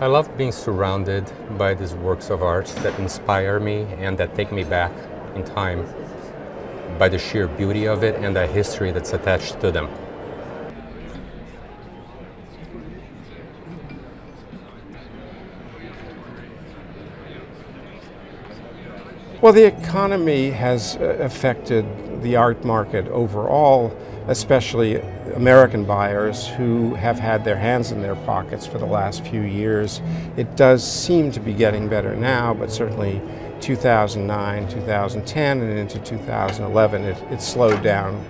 I love being surrounded by these works of art that inspire me and that take me back in time by the sheer beauty of it and the history that's attached to them. Well, the economy has uh, affected the art market overall, especially American buyers who have had their hands in their pockets for the last few years. It does seem to be getting better now, but certainly 2009, 2010, and into 2011, it, it slowed down